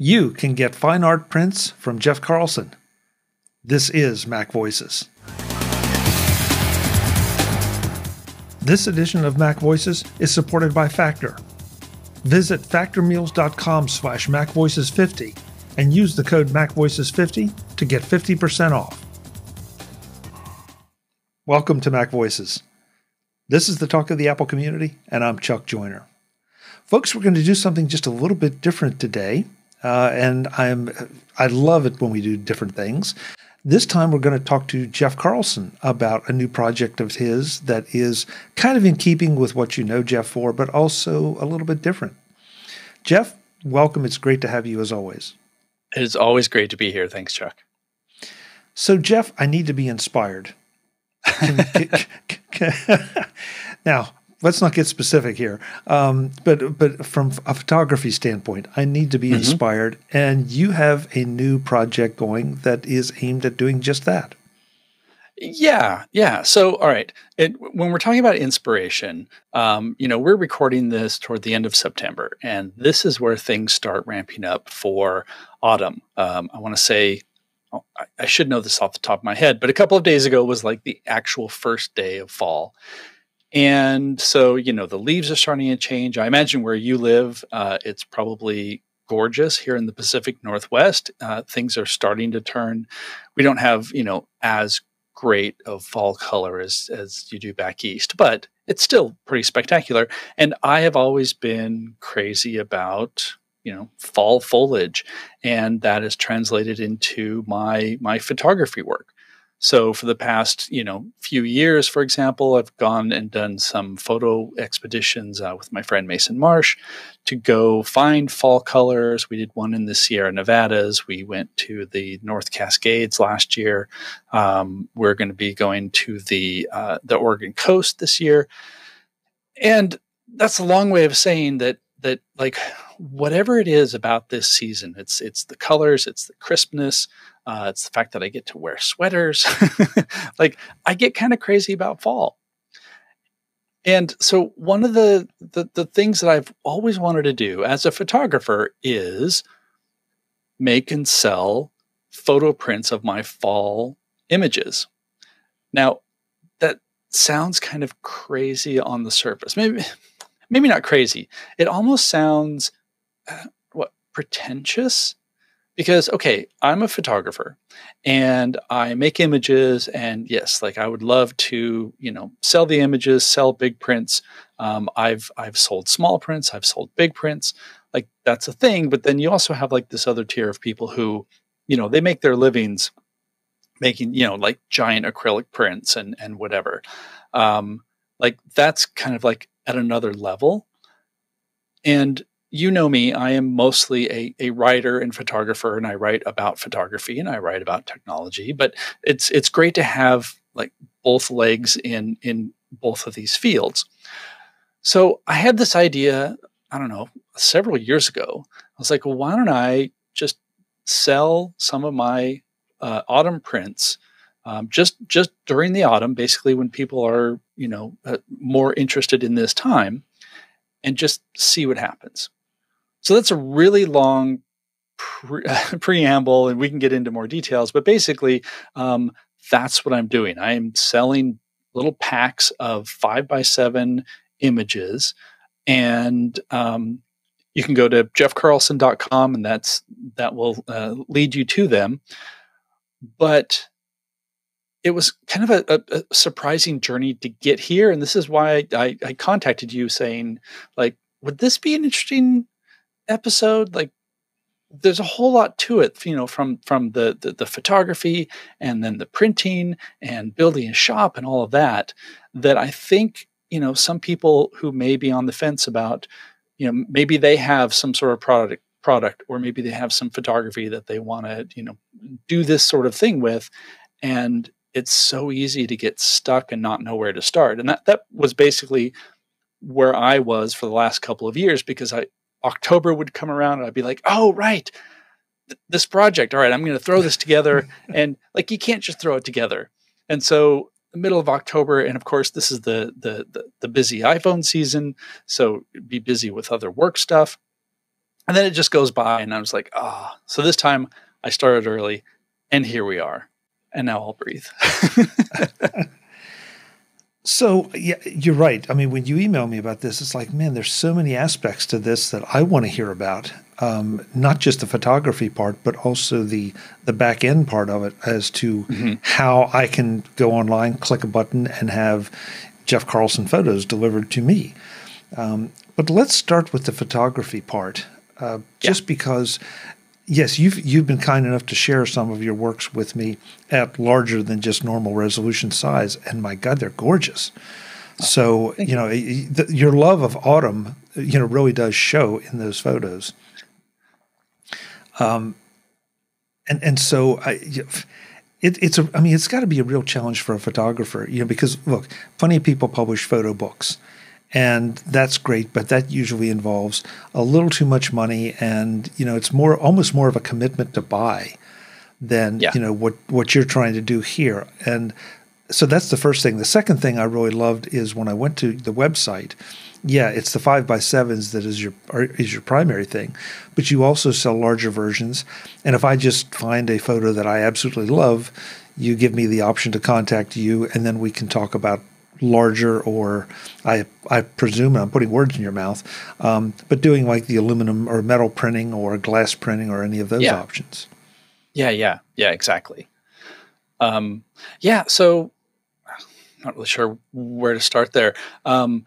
you can get fine art prints from Jeff Carlson. This is Mac Voices. This edition of Mac Voices is supported by Factor. Visit factormeals.com slash macvoices50 and use the code macvoices50 to get 50% off. Welcome to Mac Voices. This is the talk of the Apple community, and I'm Chuck Joiner. Folks, we're going to do something just a little bit different today. Uh, and I'm I love it when we do different things. This time we're going to talk to Jeff Carlson about a new project of his that is kind of in keeping with what you know Jeff for, but also a little bit different. Jeff, welcome. It's great to have you as always. It is always great to be here. Thanks, Chuck. So, Jeff, I need to be inspired. now, let's not get specific here. Um, but but from a photography standpoint, I need to be mm-hmm. inspired, and you have a new project going that is aimed at doing just that. Yeah, yeah. So, all right. It, when we're talking about inspiration, um, you know, we're recording this toward the end of September, and this is where things start ramping up for autumn. Um, I want to say, oh, I, I should know this off the top of my head, but a couple of days ago was like the actual first day of fall. And so, you know, the leaves are starting to change. I imagine where you live, uh, it's probably gorgeous here in the Pacific Northwest. Uh, things are starting to turn. We don't have, you know, as great of fall color as, as you do back east, but it's still pretty spectacular. And I have always been crazy about, you know, fall foliage. And that is translated into my, my photography work. So for the past, you know, few years, for example, I've gone and done some photo expeditions uh, with my friend Mason Marsh to go find fall colors. We did one in the Sierra Nevadas. We went to the North Cascades last year. Um, we're going to be going to the uh, the Oregon coast this year, and that's a long way of saying that that like whatever it is about this season, it's it's the colors, it's the crispness. Uh, it's the fact that I get to wear sweaters. like I get kind of crazy about fall. And so one of the, the, the things that I've always wanted to do as a photographer is make and sell photo prints of my fall images. Now, that sounds kind of crazy on the surface. Maybe maybe not crazy. It almost sounds uh, what pretentious because okay i'm a photographer and i make images and yes like i would love to you know sell the images sell big prints. Um, i've i've sold small prints i've sold big prints. Like that's a thing but then you also have like this other tier of people who you know they make their livings making you know like giant acrylic prints and and whatever. Um, like that's kind of like at another level. And you know me, I am mostly a, a writer and photographer, and I write about photography and I write about technology. But it's it's great to have like both legs in in both of these fields. So I had this idea, I don't know, several years ago. I was like, well, why don't I just sell some of my uh, autumn prints um, just just during the autumn, basically when people are you know uh, more interested in this time, and just see what happens. So that's a really long pre- preamble, and we can get into more details. But basically, um, that's what I'm doing. I am selling little packs of five by seven images, and um, you can go to jeffcarlson.com, and that's that will uh, lead you to them. But it was kind of a, a, surprising journey to get here, and this is why I, I contacted you, saying like, would this be an interesting episode like there's a whole lot to it you know from from the, the, the photography and then the printing and building a shop and all of that that i think you know some people who may be on the fence about you know maybe they have some sort of product product or maybe they have some photography that they want to you know do this sort of thing with and it's so easy to get stuck and not know where to start. And that that was basically where I was for the last couple of years because I October would come around and I'd be like, oh, right, th- this project. All right, I'm going to throw this together. and like, you can't just throw it together. And so, the middle of October, and of course, this is the, the, the, the busy iPhone season. So, be busy with other work stuff. And then it just goes by, and I was like, ah. Oh. So this time I started early, and here we are. And now I'll breathe. So yeah, you're right. I mean, when you email me about this, it's like, man, there's so many aspects to this that I want to hear about. Um, not just the photography part, but also the the back end part of it, as to mm-hmm. how I can go online, click a button, and have Jeff Carlson photos delivered to me. Um, but let's start with the photography part, uh, just yeah. because yes, you've you've been kind enough to share some of your works with me at larger than just normal resolution size, and my God, they're gorgeous. So you, you know, the, your love of autumn, you know, really does show in those photos. Um, and and so I. It, it's a. I mean, it's got to be a real challenge for a photographer, you know, because look, plenty of people publish photo books, and that's great but that usually involves a little too much money and you know it's more almost more of a commitment to buy than yeah. you know what what you're trying to do here. And so that's the first thing. The second thing i really loved is when i went to the website yeah it's the five by sevens that is your is your primary thing but you also sell larger versions. And if i just find a photo that i absolutely love you give me the option to contact you and then we can talk about larger or I I presume I'm putting words in your mouth, um, but doing like the aluminum or metal printing or glass printing or any of those yeah. options. Yeah, yeah, yeah, exactly. Um, yeah, so not really sure where to start there. Um,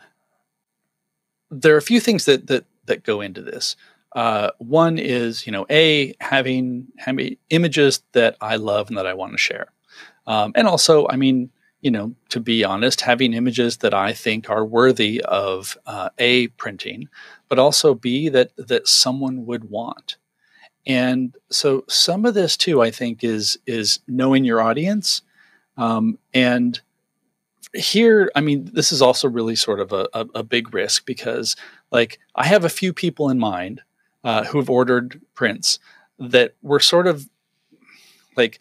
there are a few things that that that go into this. Uh, one is, you know, a having having images that I love and that I want to share, um, and also, I mean, you know, to be honest, having images that I think are worthy of uh, a printing, but also b that that someone would want. And so some of this too, I think, is is knowing your audience. Um, and here, I mean, this is also really sort of a, a, a, big risk because, like, I have a few people in mind uh, who have ordered prints that were sort of like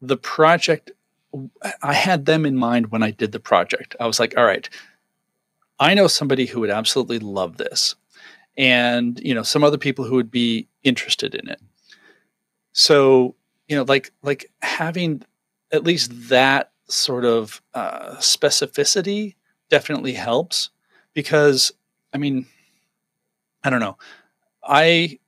the project I had them in mind when I did the project. I was like, all right, I know somebody who would absolutely love this, and you know some other people who would be interested in it. So you know, like like having at least that sort of uh, specificity definitely helps because I mean, I don't know, I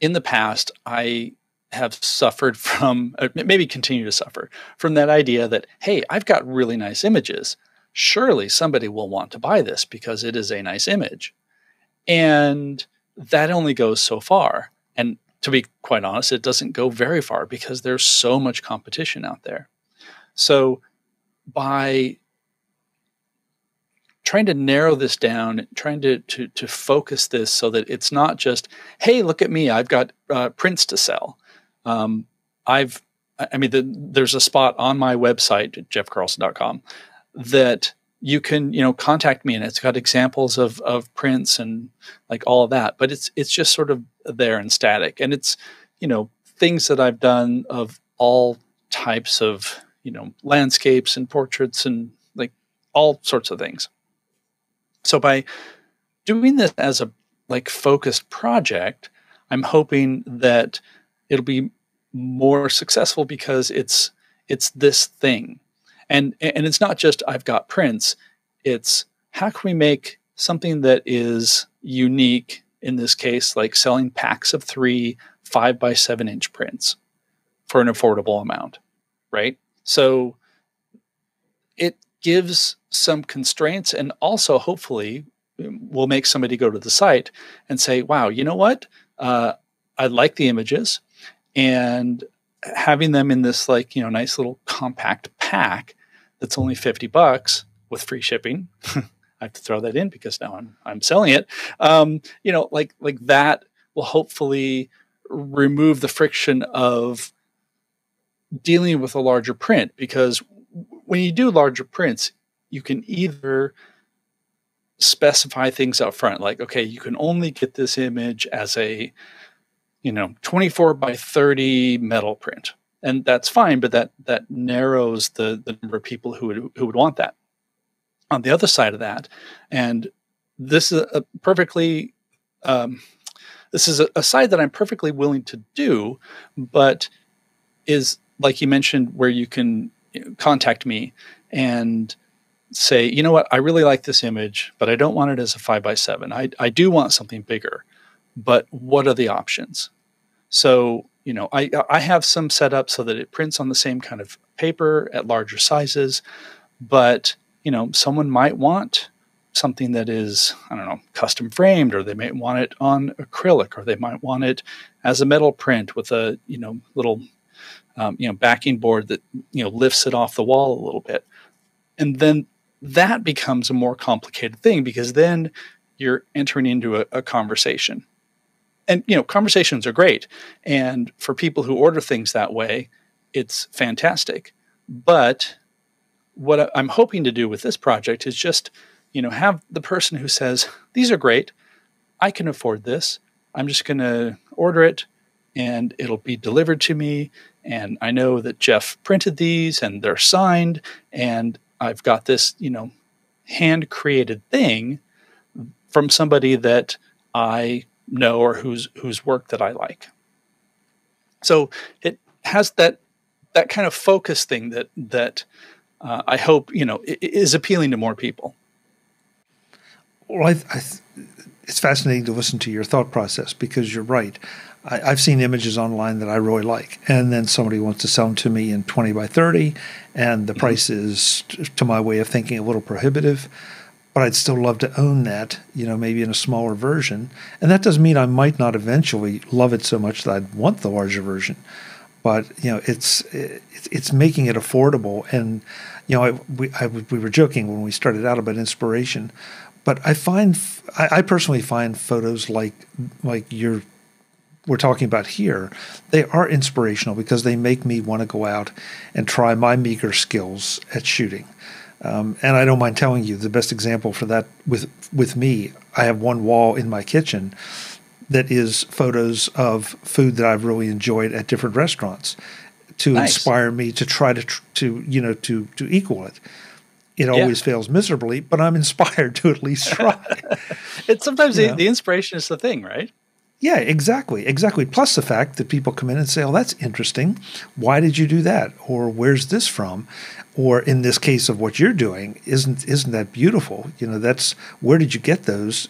in the past I have suffered from, uh, maybe continue to suffer from that idea that, hey, I've got really nice images. Surely somebody will want to buy this because it is a nice image. And that only goes so far. And to be quite honest, it doesn't go very far because there's so much competition out there. So by trying to narrow this down, trying to, to, to focus this so that it's not just, hey, look at me, I've got uh, prints to sell. Um, I've, I mean, the, there's a spot on my website, jeffcarlson.com, that you can, you know, contact me and it's got examples of, of prints and like all of that, but it's, it's just sort of there and static. And it's, you know, things that I've done of all types of, you know, landscapes and portraits and like all sorts of things. So by doing this as a like focused project, I'm hoping that it'll be more successful because it's it's this thing. And and it's not just i've got prints. It's how can we make something that is unique in this case like selling packs of three five by seven inch prints for an affordable amount right? So it gives some constraints and also hopefully will make somebody go to the site and say wow you know what? Uh, i like the images and having them in this like you know nice little compact pack that's only 50 bucks with free shipping i have to throw that in because now i'm i'm selling it um, you know like like that will hopefully remove the friction of dealing with a larger print because when you do larger prints you can either specify things up front like okay you can only get this image as a you know 24 by 30 metal print. And that's fine but that that narrows the the number of people who would who would want that. On the other side of that and this is a perfectly um, this is a, a side that I'm perfectly willing to do, but is like you mentioned, where you can contact me and say, you know what, I really like this image, but I don't want it as a five by seven. I, I do want something bigger, but what are the options? So, you know, I, I have some set up so that it prints on the same kind of paper at larger sizes, but, you know, someone might want something that is, I don't know, custom framed, or they might want it on acrylic, or they might want it as a metal print with a, you know, little um, you know backing board that you know lifts it off the wall a little bit and then that becomes a more complicated thing because then you're entering into a, a conversation and you know conversations are great. And for people who order things that way it's fantastic. But what i'm hoping to do with this project is just you know have the person who says these are great. I can afford this. I'm just going to order it and it'll be delivered to me. And I know that Jeff printed these and they're signed and I've got this, you know, hand created thing from somebody that I know or whose whose work that I like. So it has that that kind of focus thing that that uh, I hope you know is appealing to more people. Well, I, I it's fascinating to listen to your thought process because you're right. I, have seen images online that I really like, and then somebody wants to sell them to me in 20 by 30, and the mm-hmm. price is, to my way of thinking, a little prohibitive. But I'd still love to own that, you know, maybe in a smaller version. And that doesn't mean I might not eventually love it so much that I'd want the larger version. But you know, it's it's making it affordable. And you know, I, we I, we were joking when we started out about inspiration, but I find I, I personally find photos like like your we're talking about here, they are inspirational because they make me want to go out and try my meager skills at shooting. Um, and I don't mind telling you the best example for that with with me. I have one wall in my kitchen that is photos of food that I've really enjoyed at different restaurants to nice. inspire me to try to to you know to to equal it. It always yeah. fails miserably, but I'm inspired to at least try. it's sometimes the, the inspiration is the thing, right? Yeah, exactly, exactly. Plus the fact that people come in and say, "Oh, that's interesting. Why did you do that?" Or "Where's this from?" Or in this case of what you're doing, isn't isn't that beautiful? You know, that's where did you get those?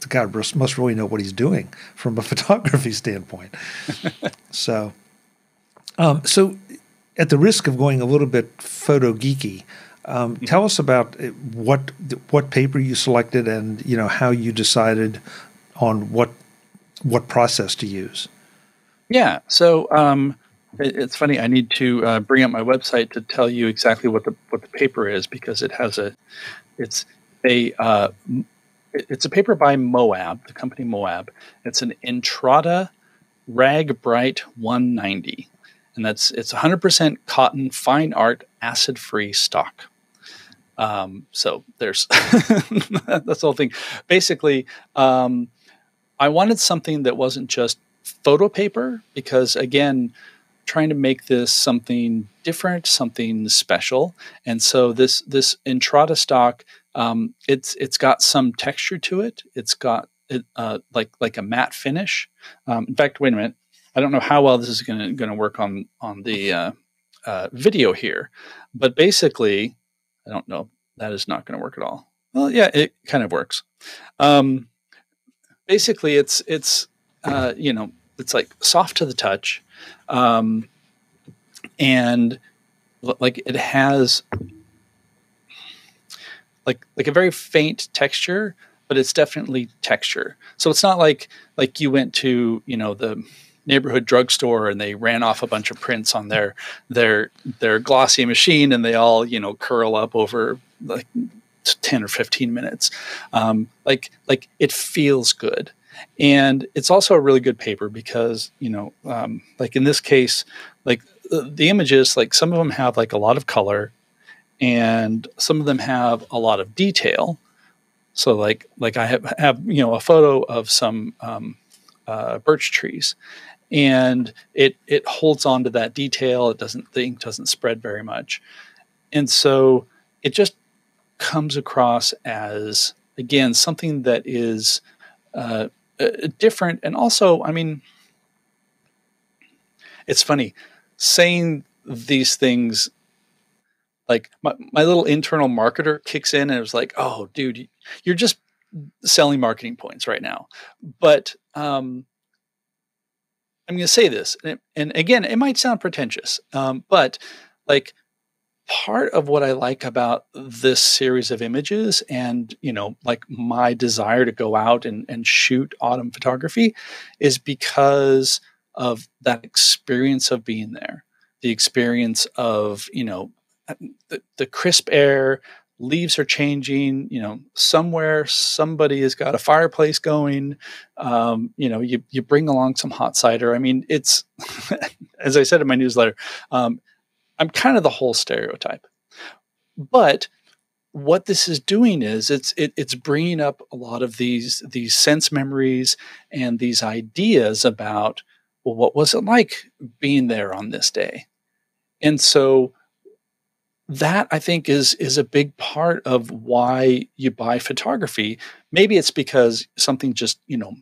The guy must really know what he's doing from a photography standpoint. so, um, so at the risk of going a little bit photo geeky, um, mm-hmm. tell us about uh, what what paper you selected and you know how you decided on what what process to use. Yeah. So um, it, it's funny. I need to uh, bring up my website to tell you exactly what the what the paper is because it has a it's a uh, it's a paper by Moab, the company Moab. It's an Entrada Rag Bright 190, and that's it's 100% cotton fine art acid free stock. Um, so there's that's the whole thing. Basically, um, I wanted something that wasn't just photo paper because again, trying to make this something different, something special. And so this this Entrada stock, um, it's it's got some texture to it. It's got it, uh, like like a matte finish. Um, in fact, wait a minute. I don't know how well this is going to work on on the uh, uh, video here, but basically, I don't know. That is not going to work at all. Well, yeah, it kind of works. Um, basically it's it's uh, you know it's like soft to the touch um, and like it has like like a very faint texture but it's definitely texture. So it's not like like you went to you know the neighborhood drugstore and they ran off a bunch of prints on their their their glossy machine and they all you know curl up over like 10 or 15 minutes. Um, like like it feels good. And it's also a really good paper because you know um, like in this case like the, the images like some of them have like a lot of color and some of them have a lot of detail. So like like i have, have you know a photo of some um, uh, birch trees and it it holds on to that detail. It doesn't the ink doesn't spread very much. And so it just comes across as again something that is uh, uh, different. And also, I mean, it's funny saying these things like my, my little internal marketer kicks in and it was like oh dude you're just selling marketing points right now but um, i'm going to say this and, and, again it might sound pretentious um, but like part of what i like about this series of images and you know like my desire to go out and, and shoot autumn photography is because of that experience of being there the experience of you know the, the crisp air leaves are changing you know somewhere somebody has got a fireplace going um, you know you, you bring along some hot cider. I mean it's as i said in my newsletter um, i'm kind of the whole stereotype but what this is doing is it's it, it's bringing up a lot of these these sense memories and these ideas about well what was it like being there on this day and so that I think is is a big part of why you buy photography. Maybe it's because something just, you know,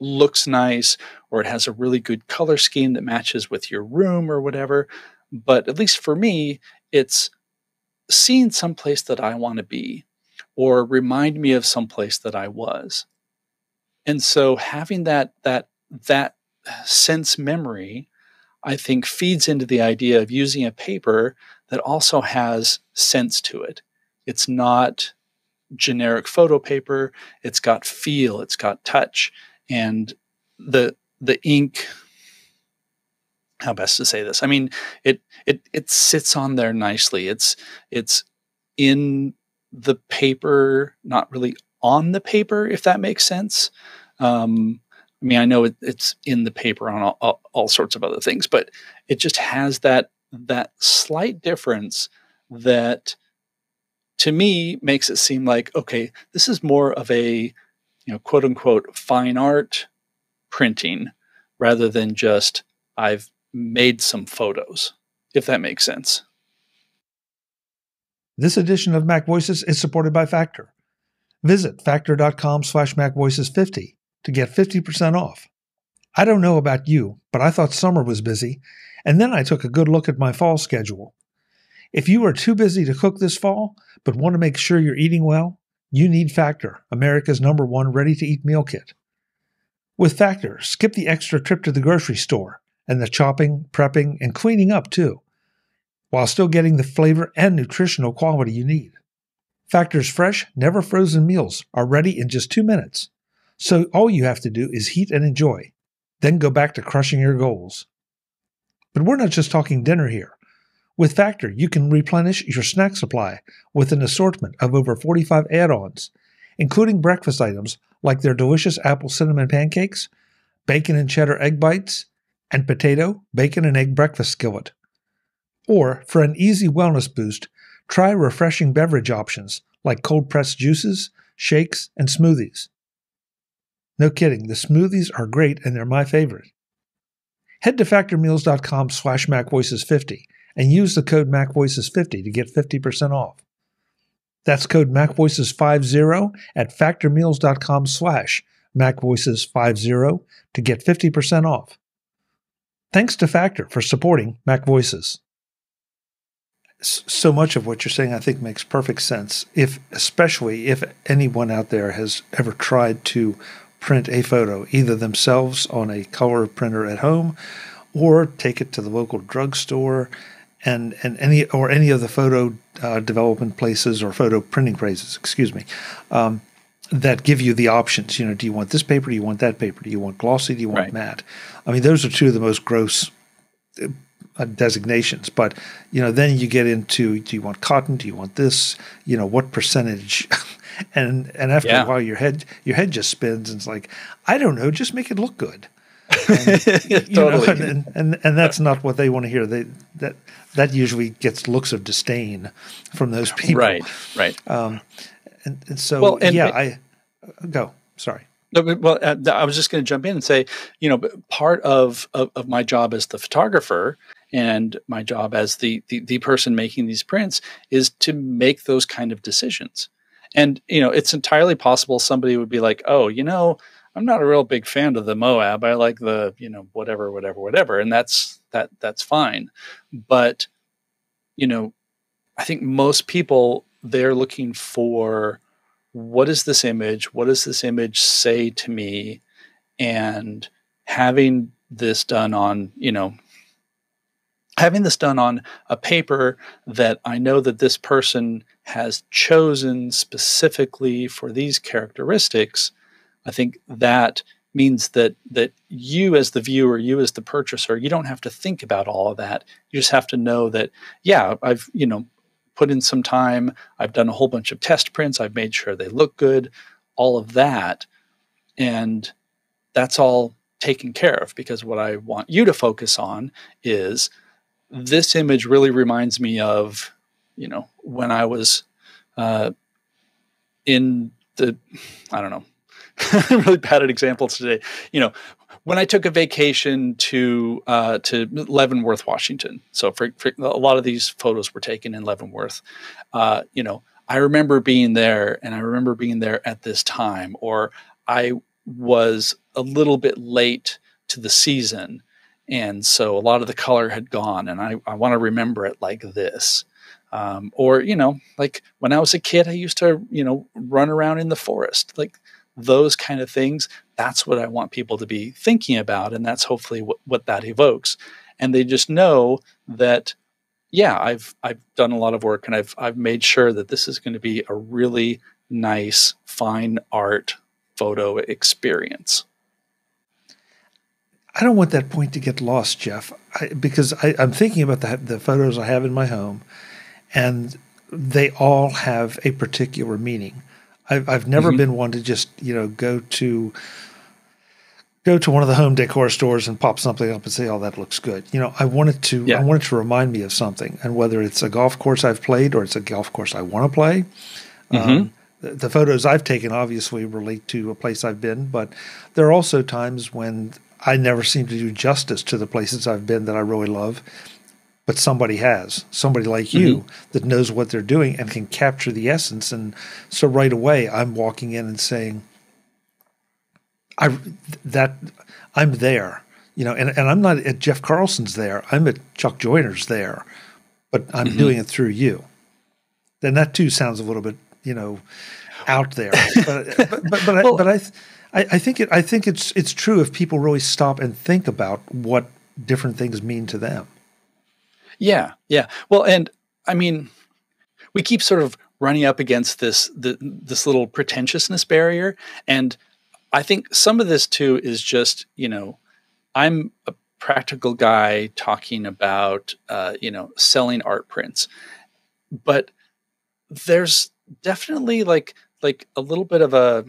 looks nice or it has a really good color scheme that matches with your room or whatever. But at least for me, it's seeing someplace that I want to be or remind me of someplace that I was. And so having that that that sense memory I think feeds into the idea of using a paper that also has sense to it. It's not generic photo paper, it's got feel, it's got touch, and the the ink how best to say this? I mean, it it it sits on there nicely. It's it's in the paper, not really on the paper, if that makes sense. Um, I mean, I know it, it's in the paper on all, all, all, sorts of other things, but it just has that that slight difference that to me makes it seem like okay, this is more of a you know quote unquote fine art printing rather than just I've made some photos, if that makes sense. This edition of Mac Voices is supported by Factor. Visit factor.com slash macvoices50 to get 50% off. I don't know about you, but I thought summer was busy, and then I took a good look at my fall schedule. If you are too busy to cook this fall, but want to make sure you're eating well, you need Factor, America's number one ready to eat meal kit. With Factor, skip the extra trip to the grocery store and the chopping, prepping, and cleaning up too, while still getting the flavor and nutritional quality you need. Factor's fresh, never frozen meals are ready in just two minutes. So all you have to do is heat and enjoy, then go back to crushing your goals. But we're not just talking dinner here. With Factor, you can replenish your snack supply with an assortment of over 45 add ons, including breakfast items like their delicious apple cinnamon pancakes, bacon and cheddar egg bites, and potato, bacon, and egg breakfast skillet. Or, for an easy wellness boost, try refreshing beverage options like cold pressed juices, shakes, and smoothies. No kidding, the smoothies are great and they're my favorite. Head to factormeals.com slash macvoices50 and use the code macvoices50 to get 50% off. That's code macvoices50 at factormeals.com slash macvoices50 to get 50% off. Thanks to Factor for supporting Mac Voices. So much of what you're saying, I think, makes perfect sense. If, especially if anyone out there has ever tried to print a photo, either themselves on a color printer at home or take it to the local drugstore and, and any or any of the photo uh, development places or photo printing places, excuse me, um, that give you the options. You know, do you want this paper? Do you want that paper? Do you want glossy? Do you want right. matte? I mean, those are two of the most gross uh, designations. But you know, then you get into: do you want cotton? Do you want this? You know, what percentage? and and after yeah. a while your head your head just spins and it's like I don't know, just make it look good. And, totally. Know, and, and, and that's not what they want to hear. They that that usually gets looks of disdain from those people. Right. Right. Um, and, and so well, and, yeah, I go. Sorry. No, well, uh, I was just going to jump in and say, you know, part of, of, of my job as the photographer and my job as the, the the person making these prints is to make those kind of decisions. And you know, it's entirely possible somebody would be like, "Oh, you know, I'm not a real big fan of the Moab. I like the, you know, whatever, whatever, whatever. And that's that that's fine. But, you know, I think most people they're looking for what is this image? What does this image say to me? And having this done on, you know, having this done on a paper that I know that this person has chosen specifically for these characteristics, I think that means that that you as the viewer, you as the purchaser, you don't have to think about all of that. You just have to know that yeah, I've, you know, put in some time, I've done a whole bunch of test prints, I've made sure they look good, all of that. And that's all taken care of because what I want you to focus on is this image really reminds me of, you know, when I was uh, in the, I don't know, really bad at examples today. You know, when I took a vacation to uh, to Leavenworth, Washington. So for, for, a lot of these photos were taken in Leavenworth. Uh, you know, I remember being there, and I remember being there at this time, or I was a little bit late to the season and so a lot of the color had gone and i, I want to remember it like this um, or you know like when i was a kid i used to you know run around in the forest like those kind of things that's what i want people to be thinking about and that's hopefully what, what that evokes and they just know that yeah i've i've done a lot of work and i've i've made sure that this is going to be a really nice fine art photo experience I don't want that point to get lost, Jeff, I, because I, am thinking about the, the photos I have in my home, and they all have a particular meaning. I've, I've never mm-hmm. been one to just you know go to go to one of the home decor stores and pop something up and say, "Oh, that looks good." You know, I wanted to yeah. I wanted to remind me of something, and whether it's a golf course I've played or it's a golf course I want to play. Mm-hmm. Um, the, the photos I've taken obviously relate to a place I've been, but there are also times when I never seem to do justice to the places I've been that I really love. But somebody has, somebody like you mm-hmm. that knows what they're doing and can capture the essence. And so right away, I'm walking in and saying, I that I'm there, you know, and, and I'm not at Jeff Carlson's there. I'm at Chuck Joiner's there, but I'm mm-hmm. doing it through you. Then that too sounds a little bit, you know, out there. but but but, but, well, I, but I I, I think it. I think it's it's true if people really stop and think about what different things mean to them. Yeah, yeah. Well, and I mean, we keep sort of running up against this the, this little pretentiousness barrier, and I think some of this too is just you know, I'm a practical guy talking about uh, you know selling art prints, but there's definitely like like a little bit of a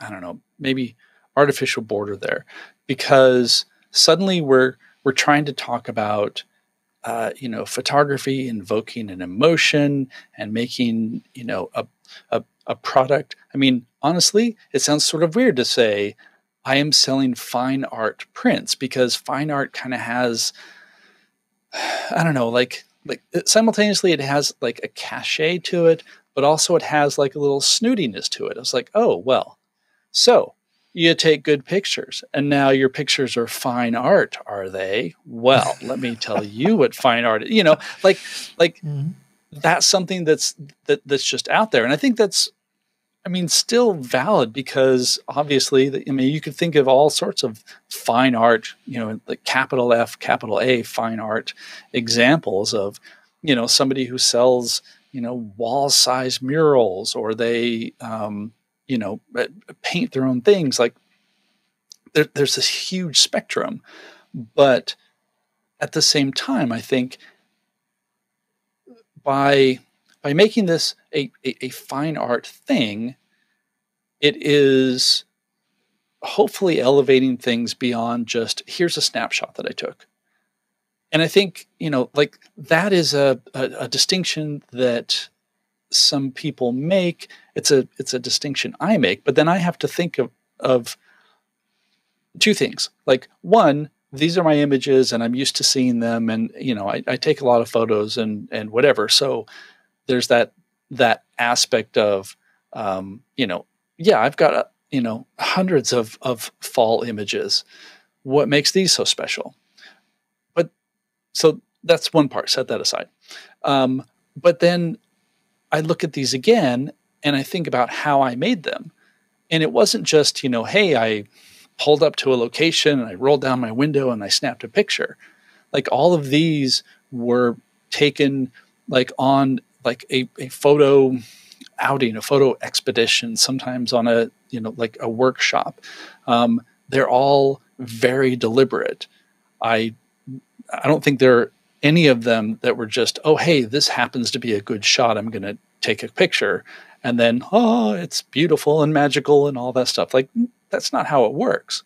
I don't know, maybe artificial border there. Because suddenly we're we're trying to talk about uh, you know photography invoking an emotion and making you know a, a, a product i mean honestly it sounds sort of weird to say i am selling fine art prints because fine art kind of has i don't know like like simultaneously it has like a cachet to it but also it has like a little snootiness to it it's like oh well so you take good pictures, and now your pictures are fine art, are they? Well, let me tell you what fine art. is. You know, like like mm-hmm. that's something that's that that's just out there, and I think that's. I mean, still valid because obviously, I mean, you could think of all sorts of fine art, you know, like capital F, capital A, fine art examples of, you know, somebody who sells, you know, wall size murals or they, um, you know uh, paint their own things. Like there, there's this huge spectrum. But at the same time i think by by making this a, a, a fine art thing it is hopefully elevating things beyond just here's a snapshot that i took and i think you know like that is a, a, a distinction that some people make. It's a it's a distinction I make, but then I have to think of of two things. Like one, these are my images and I'm used to seeing them and you know, I, I take a lot of photos and and whatever. So there's that that aspect of um, you know, yeah, I've got a you know, hundreds of, of fall images. What makes these so special? But so that's one part, set that aside. Um, but then I look at these again and I think about how I made them. And it wasn't just, you know, hey, I pulled up to a location and I rolled down my window and I snapped a picture. Like all of these were taken like on like a, a photo outing, a photo expedition, sometimes on a, you know, like a workshop. Um, they're all very deliberate. I I don't think there are any of them that were just, oh, hey, this happens to be a good shot. I'm going to take a picture. And then, oh, it's beautiful and magical and all that stuff. Like, that's not how it works.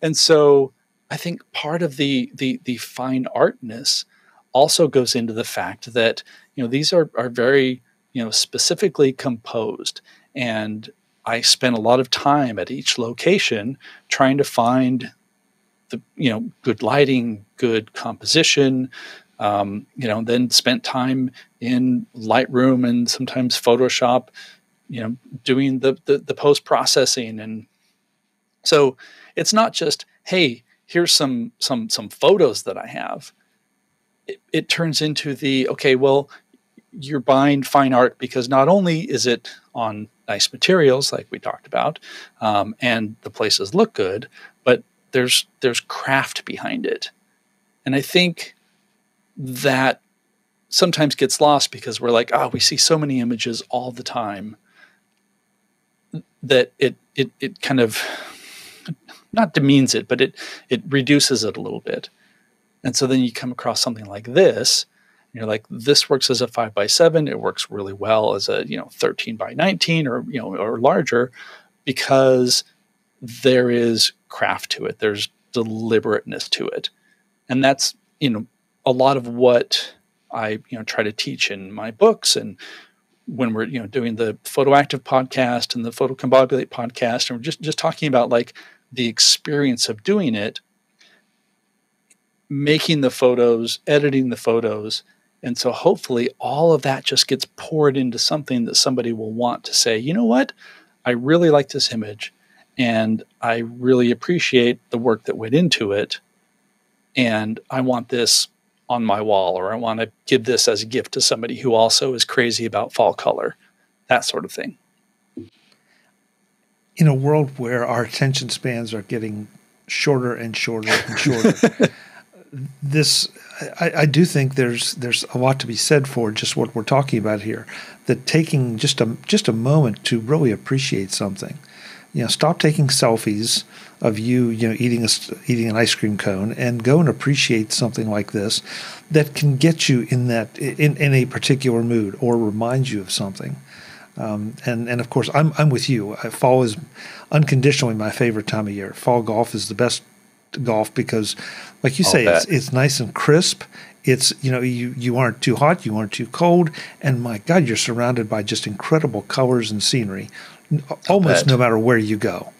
And so I think part of the, the, the fine artness also goes into the fact that, you know, these are, are very, you know, specifically composed. And I spent a lot of time at each location trying to find the you know good lighting, good composition. Um, you know, then spent time in Lightroom and sometimes Photoshop. You know, doing the the, the post processing, and so it's not just hey, here's some some some photos that I have. It, it turns into the okay, well, you're buying fine art because not only is it on nice materials like we talked about, um, and the places look good, but there's there's craft behind it, and I think that sometimes gets lost because we're like, oh, we see so many images all the time that it it it kind of not demeans it, but it it reduces it a little bit. And so then you come across something like this, you're like, this works as a five by seven. It works really well as a you know 13 by 19 or you know or larger because there is craft to it. There's deliberateness to it. And that's, you know, a lot of what I, you know, try to teach in my books and when we're, you know, doing the photoactive podcast and the photocombobulate podcast, and we're just, just talking about like the experience of doing it, making the photos, editing the photos. And so hopefully all of that just gets poured into something that somebody will want to say, you know what? I really like this image and I really appreciate the work that went into it. And I want this on my wall, or I want to give this as a gift to somebody who also is crazy about fall color, that sort of thing. In a world where our attention spans are getting shorter and shorter and shorter, this I, I, do think there's there's a lot to be said for just what we're talking about here. That taking just a just a moment to really appreciate something you know, stop taking selfies of you, you know, eating a, eating an ice cream cone, and go and appreciate something like this that can get you in that in, in a particular mood or remind you of something. Um, and and of course, I'm I'm with you. Fall is unconditionally my favorite time of year. Fall golf is the best golf because, like you say, it's it's nice and crisp. It's you know you you aren't too hot, you aren't too cold, and my God, you're surrounded by just incredible colors and scenery almost no matter where you go.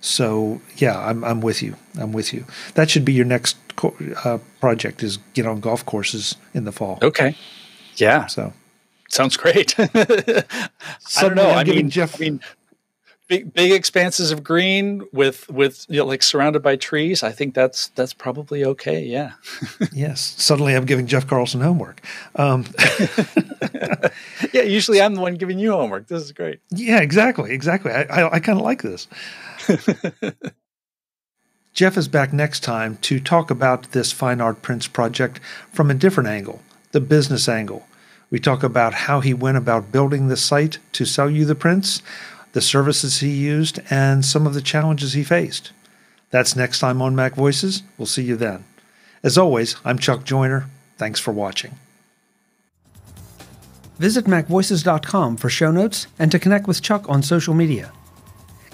So yeah, I'm I'm with you. I'm with you. That should be your next co- uh, project is get on golf courses in the fall. Okay. Yeah. So sounds great. I don't know. I'm I mean, Jeff. I mean, big big expanses of green with with you know, like surrounded by trees i think that's that's probably okay yeah. Yes. Suddenly i'm giving jeff carlson homework. Um, yeah usually i'm the one giving you homework. This is great. Yeah exactly exactly. I, I, I kind of like this. Jeff is back next time to talk about this fine art prints project from a different angle the business angle. We talk about how he went about building the site to sell you the prints the services he used, and some of the challenges he faced. That's next time on Mac Voices. We'll see you then. As always, I'm Chuck Joiner. Thanks for watching. Visit MacVoices.com for show notes and to connect with Chuck on social media.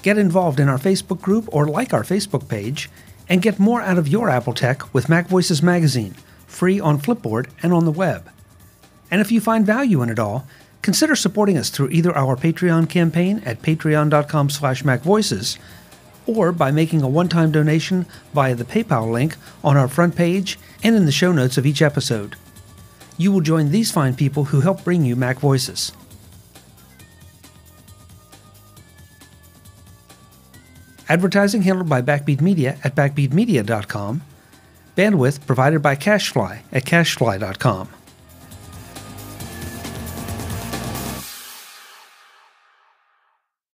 Get involved in our Facebook group or like our Facebook page, and get more out of your Apple tech with Mac Voices Magazine, free on Flipboard and on the web. And if you find value in it all, Consider supporting us through either our Patreon campaign at patreon.com slash macvoices or by making a one-time donation via the PayPal link on our front page and in the show notes of each episode. You will join these fine people who help bring you Mac Voices. Advertising handled by Backbeat Media at backbeatmedia.com. Bandwidth provided by CacheFly at cachefly.com.